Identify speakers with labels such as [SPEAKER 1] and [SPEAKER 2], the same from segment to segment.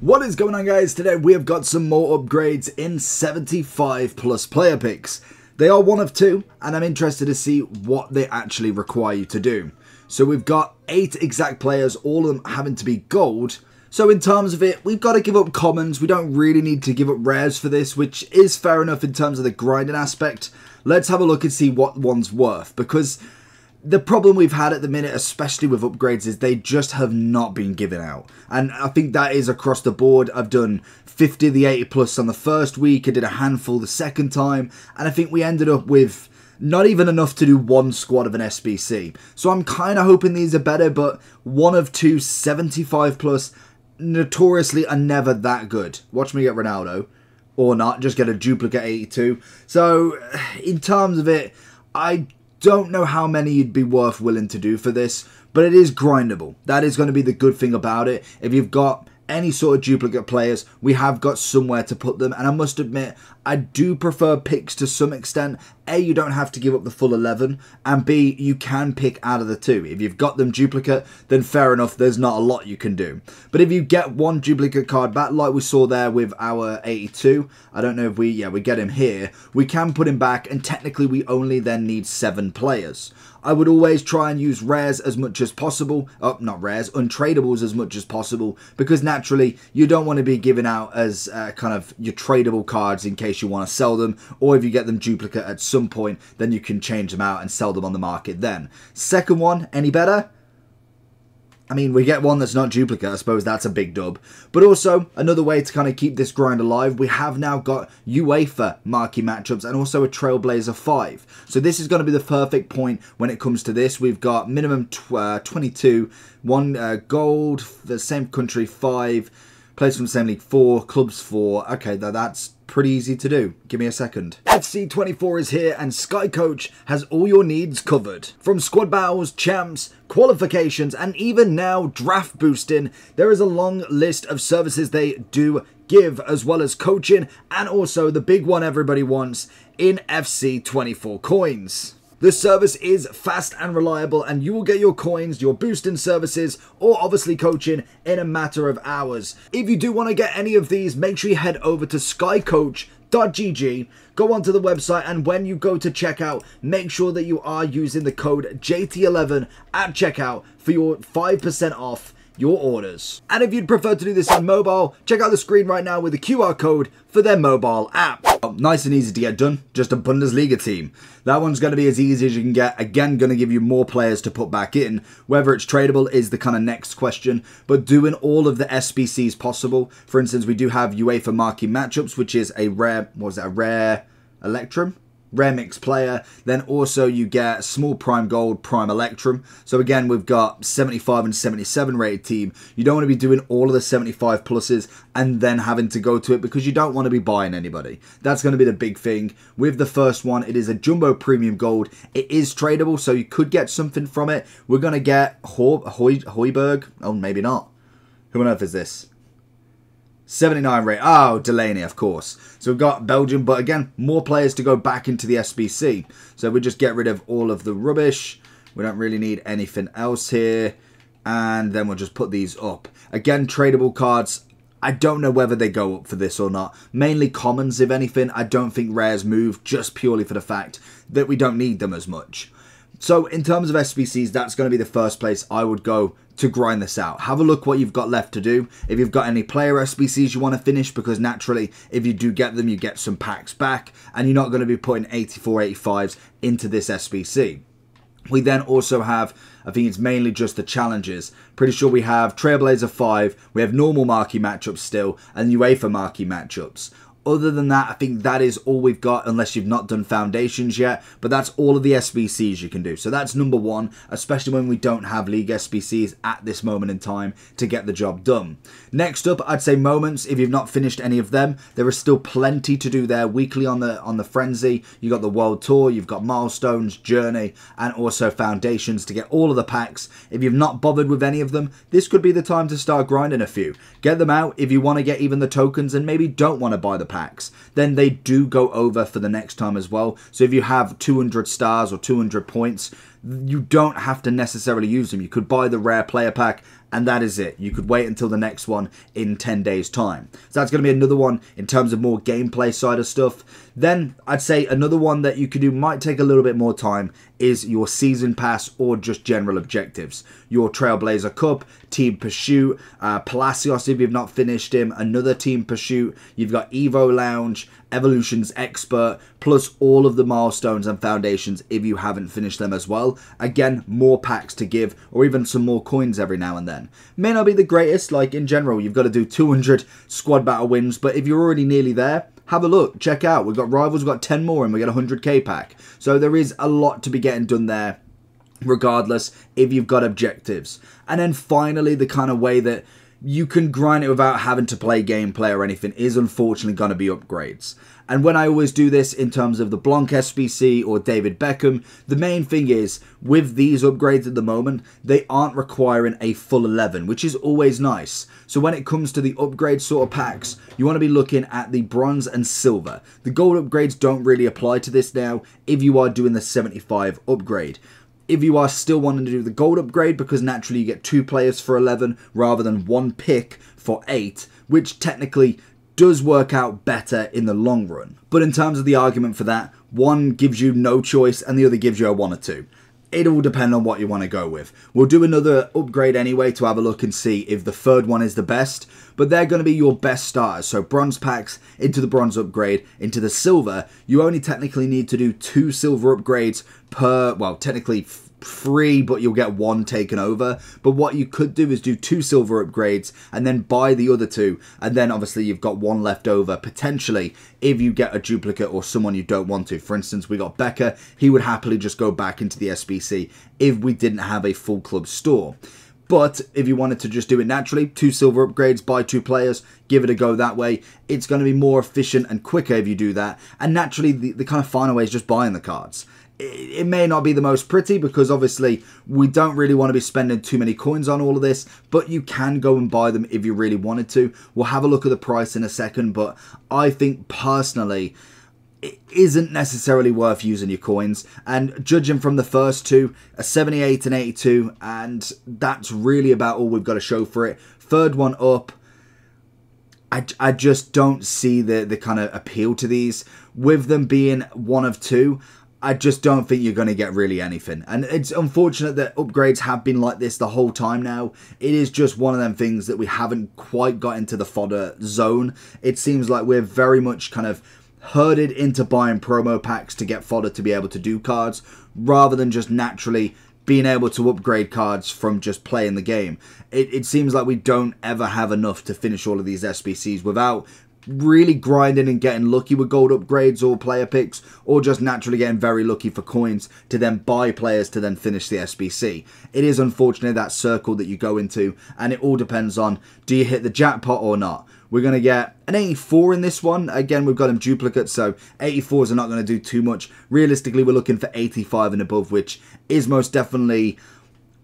[SPEAKER 1] What is going on guys? Today we have got some more upgrades in 75 plus player picks. They are one of two and I'm interested to see what they actually require you to do. So we've got 8 exact players, all of them having to be gold. So in terms of it, we've got to give up commons. We don't really need to give up rares for this, which is fair enough in terms of the grinding aspect. Let's have a look and see what one's worth because the problem we've had at the minute, especially with upgrades, is they just have not been given out. And I think that is across the board. I've done 50 of the 80 plus on the first week, I did a handful the second time, and I think we ended up with not even enough to do one squad of an SBC. So I'm kind of hoping these are better, but one of two 75 plus notoriously are never that good. Watch me get Ronaldo. Or not, just get a duplicate 82. So, in terms of it, I don't know how many you'd be worth willing to do for this, but it is grindable. That is going to be the good thing about it. If you've got any sort of duplicate players, we have got somewhere to put them. And I must admit, I do prefer picks to some extent. A, you don't have to give up the full 11, and B, you can pick out of the two. If you've got them duplicate, then fair enough, there's not a lot you can do. But if you get one duplicate card back, like we saw there with our 82, I don't know if we, yeah, we get him here, we can put him back, and technically we only then need seven players. I would always try and use rares as much as possible. Oh, not rares, untradables as much as possible. Because naturally, you don't want to be giving out as uh, kind of your tradable cards in case you want to sell them. Or if you get them duplicate at some point, then you can change them out and sell them on the market then. Second one, any better? I mean, we get one that's not duplicate. I suppose that's a big dub. But also, another way to kind of keep this grind alive, we have now got UEFA marquee matchups and also a Trailblazer 5. So this is going to be the perfect point when it comes to this. We've got minimum tw uh, 22, one uh, gold, the same country 5, players from the same league 4, clubs 4. Okay, that's pretty easy to do. Give me a second. FC24 is here and Skycoach has all your needs covered. From squad battles, champs, qualifications, and even now draft boosting, there is a long list of services they do give, as well as coaching, and also the big one everybody wants in FC24 coins. The service is fast and reliable, and you will get your coins, your boosting services, or obviously coaching in a matter of hours. If you do want to get any of these, make sure you head over to skycoach.gg, go onto the website, and when you go to checkout, make sure that you are using the code JT11 at checkout for your 5% off your orders. And if you'd prefer to do this on mobile, check out the screen right now with the QR code for their mobile app. Oh, nice and easy to get done, just a Bundesliga team. That one's going to be as easy as you can get. Again, going to give you more players to put back in. Whether it's tradable is the kind of next question, but doing all of the SBCs possible. For instance, we do have UEFA marquee matchups, which is a rare, what was that, a rare Electrum? Rare mix player. Then also you get small prime gold, prime electrum. So again, we've got 75 and 77 rated team. You don't want to be doing all of the 75 pluses and then having to go to it because you don't want to be buying anybody. That's going to be the big thing. With the first one, it is a jumbo premium gold. It is tradable, so you could get something from it. We're going to get Ho Hoy Højbjerg. Oh, maybe not. Who on earth is this? 79 rate. Oh, Delaney, of course. So we've got Belgium, but again, more players to go back into the SBC. So we just get rid of all of the rubbish. We don't really need anything else here. And then we'll just put these up. Again, tradable cards. I don't know whether they go up for this or not. Mainly commons, if anything. I don't think rares move just purely for the fact that we don't need them as much. So in terms of SBCs, that's going to be the first place I would go to grind this out. Have a look what you've got left to do. If you've got any player SBCs you want to finish, because naturally, if you do get them, you get some packs back, and you're not going to be putting 84, 85s into this SBC. We then also have, I think it's mainly just the challenges. Pretty sure we have Trailblazer 5, we have normal marquee matchups still, and UEFA marquee matchups. Other than that, I think that is all we've got unless you've not done foundations yet. But that's all of the SBCs you can do. So that's number one, especially when we don't have league SBCs at this moment in time to get the job done. Next up, I'd say moments. If you've not finished any of them, there is still plenty to do there weekly on the on the frenzy. You got the world tour, you've got milestones, journey, and also foundations to get all of the packs. If you've not bothered with any of them, this could be the time to start grinding a few. Get them out if you want to get even the tokens and maybe don't want to buy the packs packs, then they do go over for the next time as well. So if you have 200 stars or 200 points, you don't have to necessarily use them. You could buy the rare player pack and that is it. You could wait until the next one in 10 days' time. So that's going to be another one in terms of more gameplay side of stuff. Then I'd say another one that you could do might take a little bit more time is your season pass or just general objectives. Your Trailblazer Cup, Team Pursuit, uh, Palacios if you've not finished him, another Team Pursuit. You've got Evo Lounge, Evolutions Expert, plus all of the milestones and foundations if you haven't finished them as well. Again, more packs to give or even some more coins every now and then. May not be the greatest, like in general, you've got to do 200 squad battle wins, but if you're already nearly there, have a look, check out. We've got rivals, we've got 10 more, and we get a 100k pack. So there is a lot to be getting done there, regardless, if you've got objectives. And then finally, the kind of way that you can grind it without having to play gameplay or anything is unfortunately going to be upgrades. And when I always do this in terms of the Blanc SBC or David Beckham, the main thing is with these upgrades at the moment, they aren't requiring a full 11, which is always nice. So when it comes to the upgrade sort of packs, you want to be looking at the bronze and silver. The gold upgrades don't really apply to this now if you are doing the 75 upgrade if you are still wanting to do the gold upgrade, because naturally you get two players for 11 rather than one pick for 8, which technically does work out better in the long run. But in terms of the argument for that, one gives you no choice and the other gives you a 1 or 2 it'll depend on what you want to go with. We'll do another upgrade anyway to have a look and see if the third one is the best, but they're going to be your best starters. So bronze packs into the bronze upgrade, into the silver. You only technically need to do two silver upgrades per, well, technically free, but you'll get one taken over. But what you could do is do two silver upgrades and then buy the other two, and then obviously you've got one left over potentially if you get a duplicate or someone you don't want to. For instance, we got Becca, he would happily just go back into the SBC if we didn't have a full club store. But if you wanted to just do it naturally, two silver upgrades, buy two players, give it a go that way, it's going to be more efficient and quicker if you do that. And naturally, the, the kind of final way is just buying the cards it may not be the most pretty because obviously we don't really want to be spending too many coins on all of this, but you can go and buy them if you really wanted to. We'll have a look at the price in a second, but I think personally it isn't necessarily worth using your coins. And judging from the first two, a 78 and 82, and that's really about all we've got to show for it. Third one up, I, I just don't see the, the kind of appeal to these. With them being one of two, I just don't think you're going to get really anything. And it's unfortunate that upgrades have been like this the whole time now. It is just one of them things that we haven't quite got into the fodder zone. It seems like we're very much kind of herded into buying promo packs to get fodder to be able to do cards rather than just naturally being able to upgrade cards from just playing the game. It, it seems like we don't ever have enough to finish all of these SBCs without really grinding and getting lucky with gold upgrades or player picks, or just naturally getting very lucky for coins to then buy players to then finish the SBC. It is unfortunately that circle that you go into, and it all depends on do you hit the jackpot or not. We're going to get an 84 in this one. Again, we've got them duplicates, so 84s are not going to do too much. Realistically, we're looking for 85 and above, which is most definitely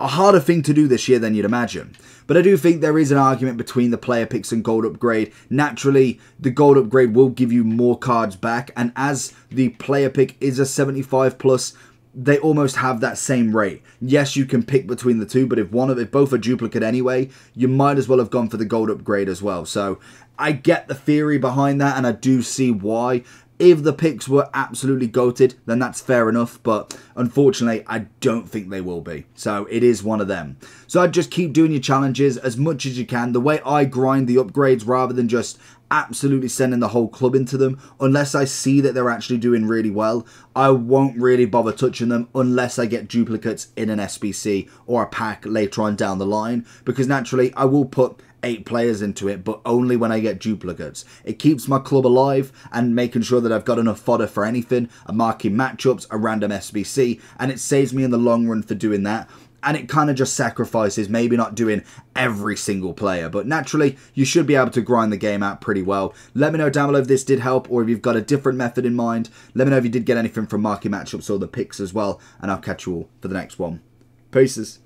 [SPEAKER 1] a harder thing to do this year than you'd imagine. But I do think there is an argument between the player picks and gold upgrade. Naturally, the gold upgrade will give you more cards back, and as the player pick is a 75 plus, they almost have that same rate. Yes, you can pick between the two, but if one of if both are duplicate anyway, you might as well have gone for the gold upgrade as well. So I get the theory behind that, and I do see why. If the picks were absolutely goated, then that's fair enough, but unfortunately, I don't think they will be. So it is one of them. So I'd just keep doing your challenges as much as you can. The way I grind the upgrades rather than just absolutely sending the whole club into them, unless I see that they're actually doing really well, I won't really bother touching them unless I get duplicates in an SBC or a pack later on down the line, because naturally I will put eight players into it, but only when I get duplicates. It keeps my club alive and making sure that I've got enough fodder for anything, a marquee matchups, a random SBC, and it saves me in the long run for doing that. And it kind of just sacrifices maybe not doing every single player, but naturally you should be able to grind the game out pretty well. Let me know down below if this did help or if you've got a different method in mind. Let me know if you did get anything from marquee matchups or the picks as well, and I'll catch you all for the next one. Peace.